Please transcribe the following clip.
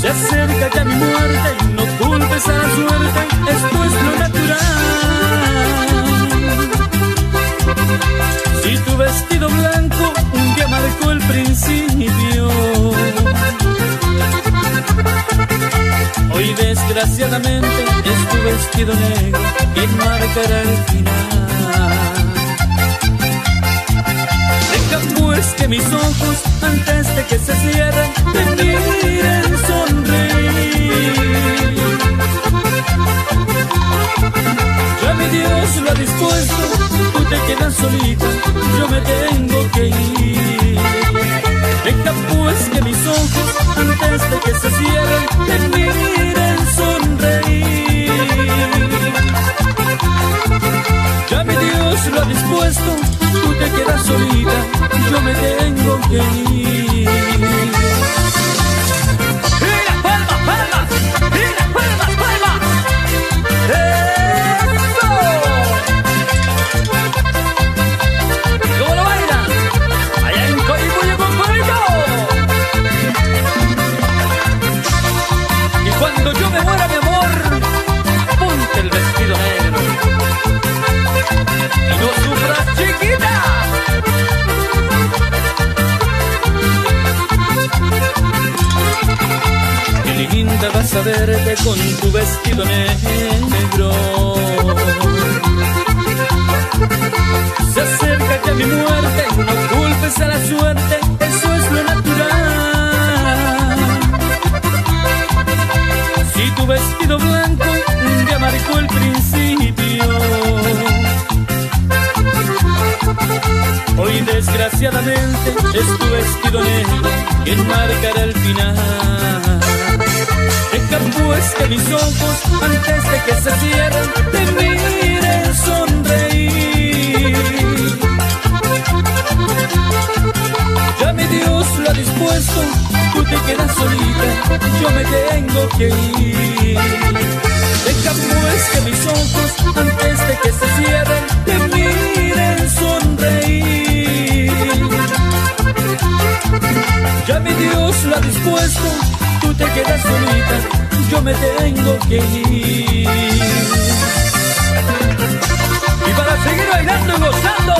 Se acerca ya mi muerte y no culpes a la suerte, esto es lo natural. Si tu vestido blanco un día marcó el principio. Hoy desgraciadamente es tu vestido negro quien marcará el final. Que mis ojos, antes de que se cierren, te miren sonreír. Ya mi Dios lo ha dispuesto, tú te quedas solita, yo me tengo que ir. Deja pues que mis ojos, antes de que se cierren, te miren sonreír. Ya mi Dios lo ha dispuesto, tú te quedas solita, cuando yo me muera, mi verte con tu vestido negro. Se acerca ya mi muerte, no culpes a la suerte, eso es lo natural. Si tu vestido blanco ya marcó el principio, hoy desgraciadamente es tu vestido negro quien marcará el final. Deja pues que mis ojos, antes de que se cierren, te miren sonreír. Ya mi Dios lo ha dispuesto, tú te quedas solita, yo me tengo que ir. Deja pues que mis ojos, antes de que se cierren, te miren sonreír. Ya mi Dios lo ha dispuesto, tú te quedas solita, me tengo que ir. Y para seguir bailando y gozando,